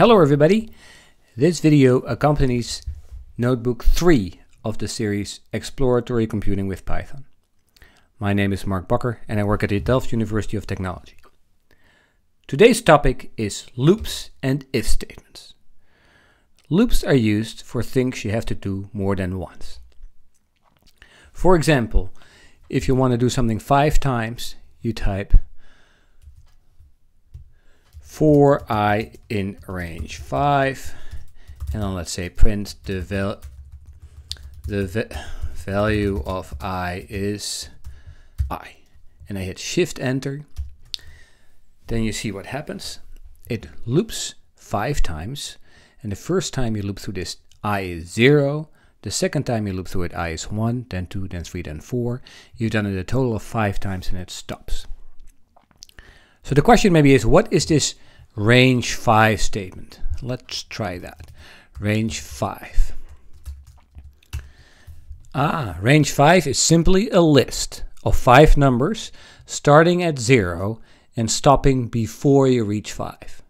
Hello everybody! This video accompanies notebook 3 of the series Exploratory Computing with Python. My name is Mark Bakker and I work at the Delft University of Technology. Today's topic is loops and if statements. Loops are used for things you have to do more than once. For example, if you want to do something five times, you type for i in range. 5 and then let's say print the val the value of i is i. And I hit shift enter. Then you see what happens. It loops five times. And the first time you loop through this i is 0 the second time you loop through it i is 1 then 2 then 3 then 4 you've done it a total of five times and it stops so the question maybe is, what is this range 5 statement? Let's try that. Range 5. Ah, range 5 is simply a list of 5 numbers starting at 0 and stopping before you reach 5.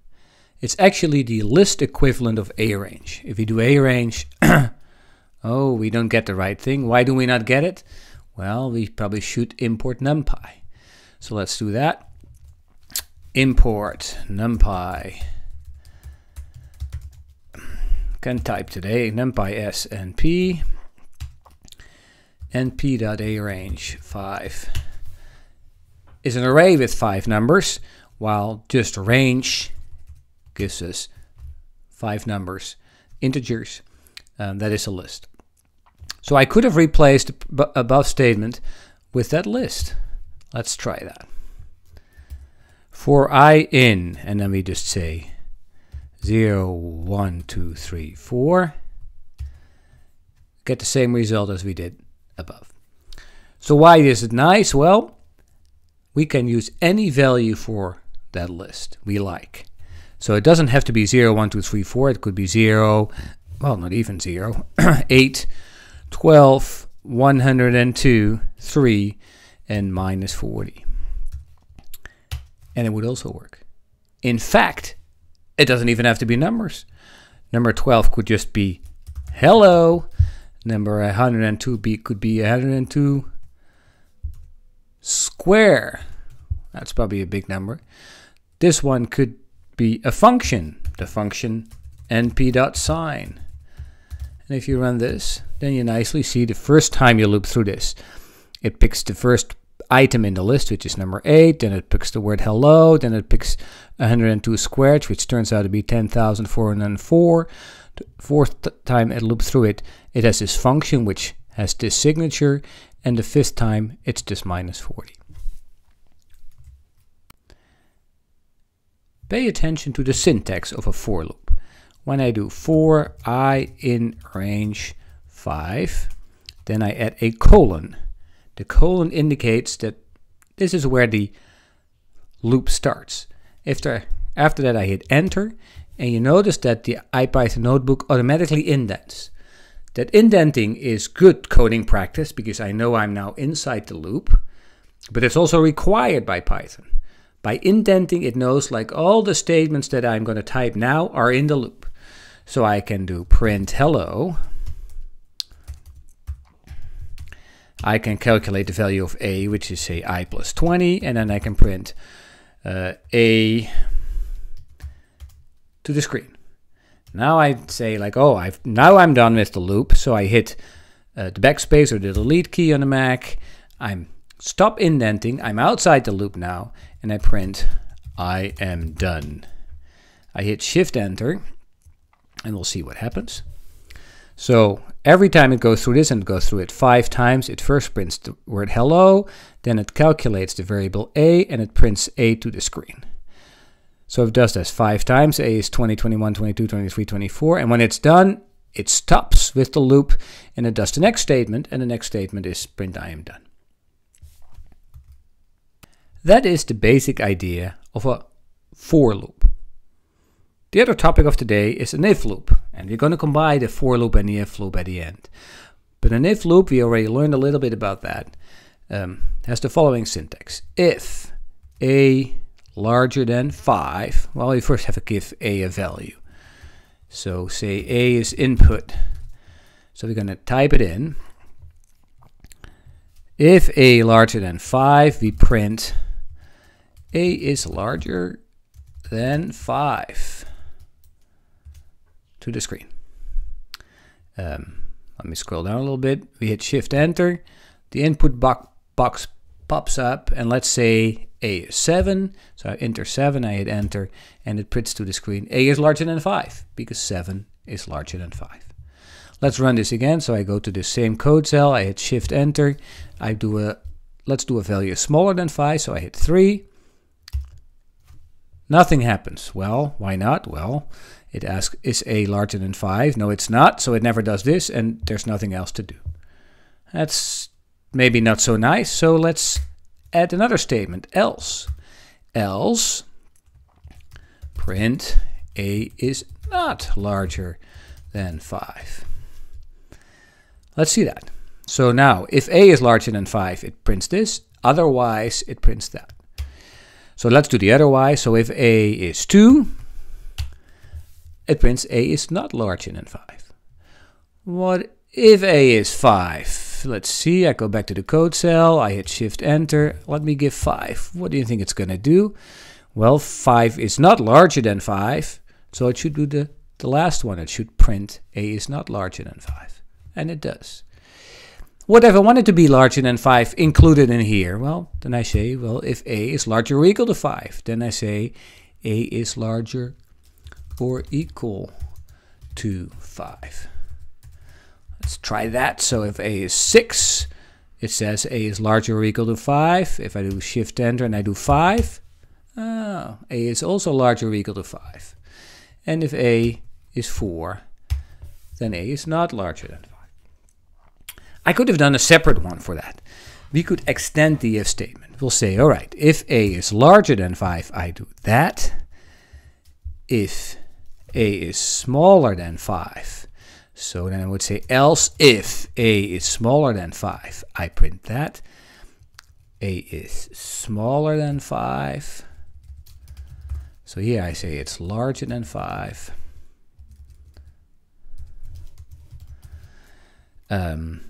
It's actually the list equivalent of arange. If you do arange, oh, we don't get the right thing. Why do we not get it? Well, we probably should import numpy. So let's do that import numpy. Can type today numpy s np np.arange 5 is an array with five numbers while just range gives us five numbers integers um, that is a list. So I could have replaced above statement with that list. Let's try that for i in, and then we just say 0, 1, 2, 3, 4, get the same result as we did above. So why is it nice? Well, we can use any value for that list we like. So it doesn't have to be 0, 1, 2, 3, 4. It could be 0, well, not even 0, 8, 12, 102, 3, and minus 40 and it would also work. In fact, it doesn't even have to be numbers. Number 12 could just be hello. Number 102 be, could be 102 square. That's probably a big number. This one could be a function, the function np.sign. And if you run this, then you nicely see the first time you loop through this, it picks the first item in the list, which is number 8. Then it picks the word hello. Then it picks 102 squared, which turns out to be 10,404. The fourth time it loops through it, it has this function which has this signature. And the fifth time, it's this minus 40. Pay attention to the syntax of a for loop. When I do for i in range 5, then I add a colon. The colon indicates that this is where the loop starts. After, after that I hit enter and you notice that the IPython notebook automatically indents. That indenting is good coding practice because I know I'm now inside the loop, but it's also required by Python. By indenting, it knows like all the statements that I'm going to type now are in the loop. So I can do print hello I can calculate the value of a, which is say i plus 20, and then I can print uh, a to the screen. Now I say like, oh, I've now I'm done with the loop. So I hit uh, the backspace or the delete key on the Mac. I'm stop indenting. I'm outside the loop now, and I print I am done. I hit Shift Enter, and we'll see what happens. So every time it goes through this and it goes through it five times, it first prints the word hello, then it calculates the variable a, and it prints a to the screen. So it does this five times. A is 20, 21, 22, 23, 24. And when it's done, it stops with the loop and it does the next statement. And the next statement is print I am done. That is the basic idea of a for loop. The other topic of today is an if loop, and we're going to combine the for loop and the if loop at the end. But an if loop, we already learned a little bit about that, um, has the following syntax. If a larger than 5, well, we first have to give a a value. So say a is input. So we're going to type it in. If a larger than 5, we print a is larger than 5 to the screen. Um, let me scroll down a little bit. We hit Shift Enter. The input bo box pops up, and let's say A is 7. So I enter 7, I hit Enter, and it prints to the screen A is larger than 5, because 7 is larger than 5. Let's run this again. So I go to the same code cell, I hit Shift Enter. I do a, let's do a value smaller than 5, so I hit 3. Nothing happens. Well, why not? Well, it asks, is A larger than 5? No, it's not, so it never does this, and there's nothing else to do. That's maybe not so nice, so let's add another statement, else. Else, print A is not larger than 5. Let's see that. So now, if A is larger than 5, it prints this, otherwise it prints that. So let's do the otherwise. So if a is 2, it prints a is not larger than 5. What if a is 5? Let's see, I go back to the code cell, I hit shift enter, let me give 5. What do you think it's going to do? Well, 5 is not larger than 5, so it should do the, the last one. It should print a is not larger than 5. And it does. What if I wanted to be larger than 5 included in here? Well, then I say, well, if a is larger or equal to 5, then I say a is larger or equal to 5. Let's try that. So if a is 6, it says a is larger or equal to 5. If I do shift enter and I do 5, oh, a is also larger or equal to 5. And if a is 4, then a is not larger than 5. I could have done a separate one for that. We could extend the if statement. We'll say, all right, if a is larger than 5, I do that. If a is smaller than 5, so then I would say else if a is smaller than 5, I print that. a is smaller than 5. So here I say it's larger than 5. Um,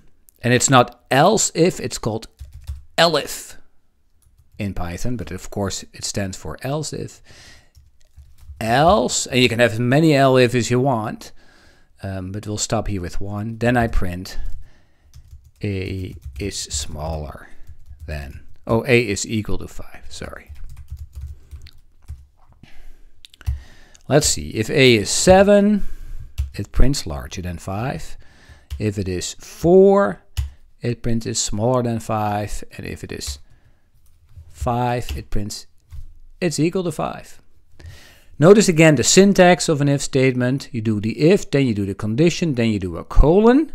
and it's not else if, it's called elif in Python, but of course it stands for else if. Else, and you can have as many elif as you want, um, but we'll stop here with one. Then I print a is smaller than, oh, a is equal to 5, sorry. Let's see, if a is 7, it prints larger than 5. If it is 4, it prints is smaller than 5 and if it is 5 it prints it's equal to 5. Notice again the syntax of an if statement. You do the if, then you do the condition, then you do a colon.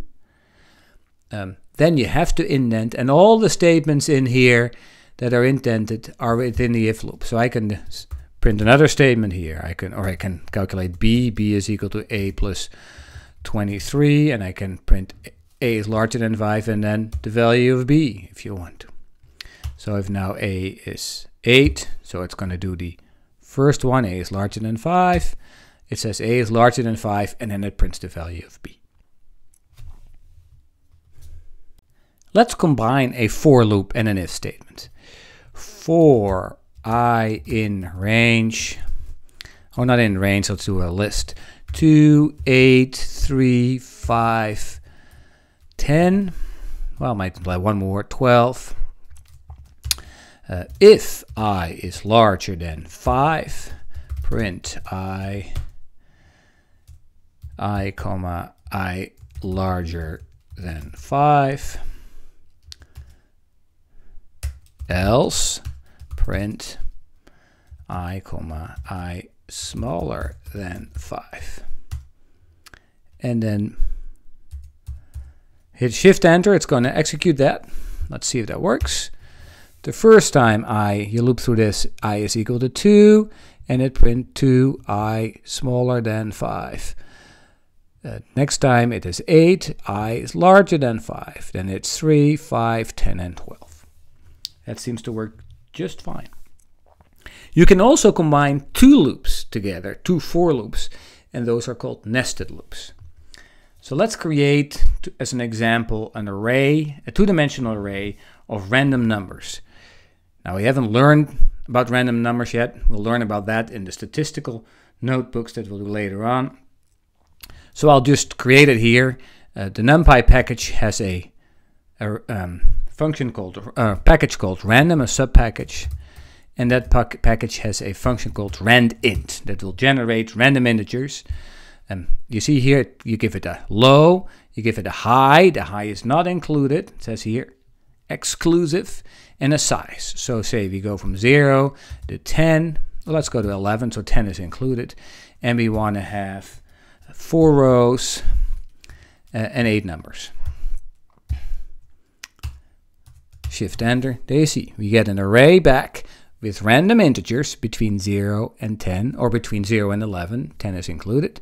Um, then you have to indent and all the statements in here that are indented are within the if loop. So I can print another statement here. I can or I can calculate b, b is equal to a plus 23 and I can print a is larger than 5 and then the value of b if you want. So if now a is 8, so it's going to do the first one, a is larger than 5. It says a is larger than 5 and then it prints the value of b. Let's combine a for loop and an if statement. For i in range, or not in range, let's do a list. 2, 8, 3, 5, 10. Well, multiply one more, 12. Uh, if i is larger than 5, print i, i comma i larger than 5. Else, print i comma i smaller than 5. And then Hit Shift Enter, it's going to execute that. Let's see if that works. The first time i, you loop through this, i is equal to 2, and it print 2, i smaller than 5. Uh, next time it is 8, i is larger than 5. Then it's 3, 5, 10, and 12. That seems to work just fine. You can also combine two loops together, two for loops, and those are called nested loops. So let's create, as an example, an array, a two-dimensional array of random numbers. Now we haven't learned about random numbers yet. We'll learn about that in the statistical notebooks that we'll do later on. So I'll just create it here. Uh, the NumPy package has a, a um, function called uh, package called random, a subpackage, and that package has a function called randint that will generate random integers um, you see here, you give it a low, you give it a high, the high is not included, it says here, exclusive, and a size. So say we go from 0 to 10, well, let's go to 11, so 10 is included, and we want to have four rows uh, and eight numbers. Shift enter, there you see, we get an array back with random integers between 0 and 10, or between 0 and 11, 10 is included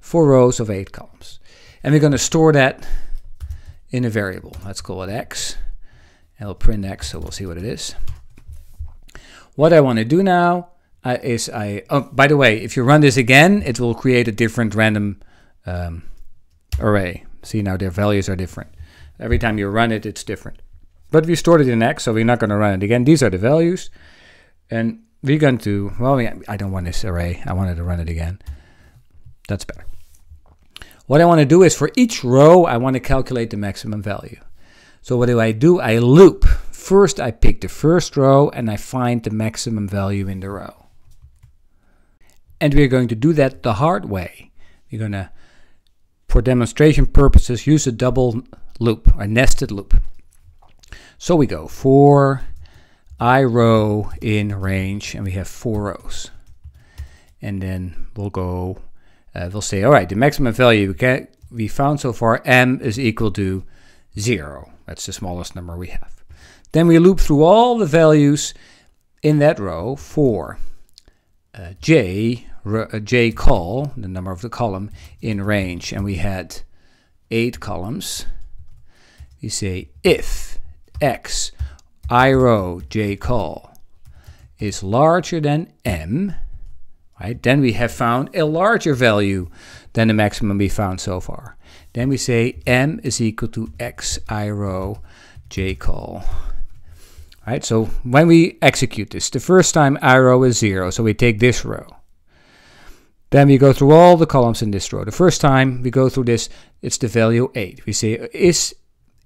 four rows of eight columns. And we're going to store that in a variable. Let's call it x. And it'll print x, so we'll see what it is. What I want to do now uh, is I, oh, by the way, if you run this again, it will create a different random um, array. See now their values are different. Every time you run it, it's different. But we stored it in X, so we're not going to run it again. These are the values. And we're going to, well, I don't want this array. I wanted to run it again. That's better. What I want to do is for each row, I want to calculate the maximum value. So what do I do? I loop. First, I pick the first row and I find the maximum value in the row. And we're going to do that the hard way. We're going to, for demonstration purposes, use a double loop, a nested loop. So we go for i row in range, and we have four rows. And then we'll go uh, we'll say, all right, the maximum value we, can, we found so far, m is equal to 0. That's the smallest number we have. Then we loop through all the values in that row for uh, j, uh, j call, the number of the column, in range. And we had eight columns. We say if x i row j call is larger than m, right? Then we have found a larger value than the maximum we found so far. Then we say m is equal to x i row j call. Right, so when we execute this, the first time i row is 0, so we take this row. Then we go through all the columns in this row. The first time we go through this, it's the value 8. We say is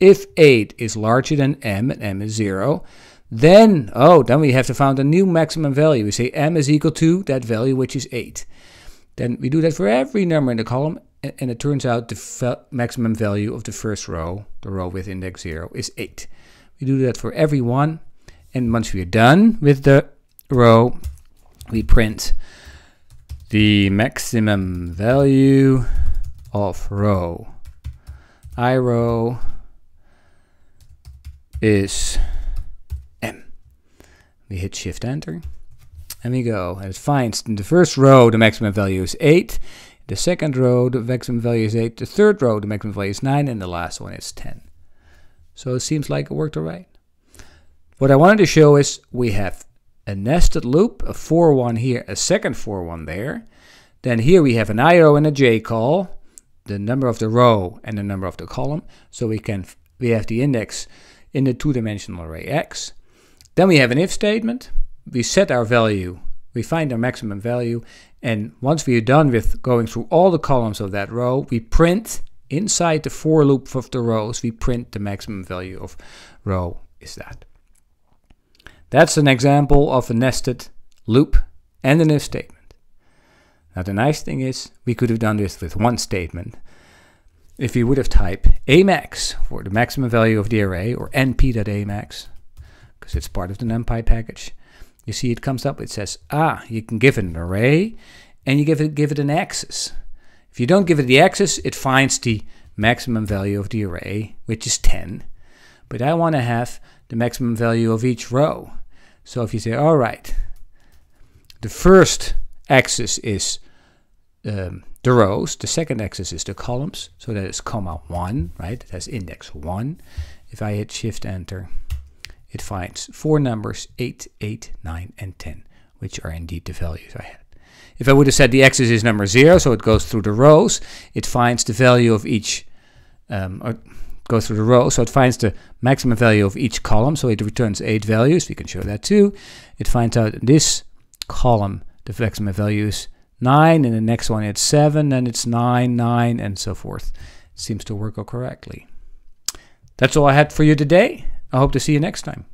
if 8 is larger than m, and m is 0, then, oh, then we have to find a new maximum value. We say m is equal to that value, which is 8. Then we do that for every number in the column, and it turns out the maximum value of the first row, the row with index 0, is 8. We do that for every one, and once we are done with the row, we print the maximum value of row i row is we hit Shift Enter. And we go. And it finds in the first row the maximum value is 8. The second row the maximum value is 8. The third row the maximum value is 9. And the last one is 10. So it seems like it worked alright. What I wanted to show is we have a nested loop, a for one here, a second for one there. Then here we have an i row and a j call, the number of the row and the number of the column. So we can we have the index in the two-dimensional array x. Then we have an if statement. We set our value, we find our maximum value, and once we are done with going through all the columns of that row, we print inside the for loop of the rows, we print the maximum value of row is that. That's an example of a nested loop and an if statement. Now the nice thing is we could have done this with one statement. If we would have typed amax for the maximum value of the array or np.amax, because it's part of the NumPy package. You see it comes up, it says, ah, you can give it an array and you give it, give it an axis. If you don't give it the axis, it finds the maximum value of the array, which is 10. But I want to have the maximum value of each row. So if you say, all right, the first axis is um, the rows, the second axis is the columns, so that is comma 1, right? It has index 1. If I hit Shift Enter, it finds four numbers 8, 8, 9, and 10, which are indeed the values I had. If I would have said the axis is number 0, so it goes through the rows, it finds the value of each, um, or goes through the row, so it finds the maximum value of each column, so it returns 8 values, we can show that too. It finds out this column the maximum value is 9, and the next one it's 7, and it's 9, 9, and so forth. It seems to work out correctly. That's all I had for you today. I hope to see you next time.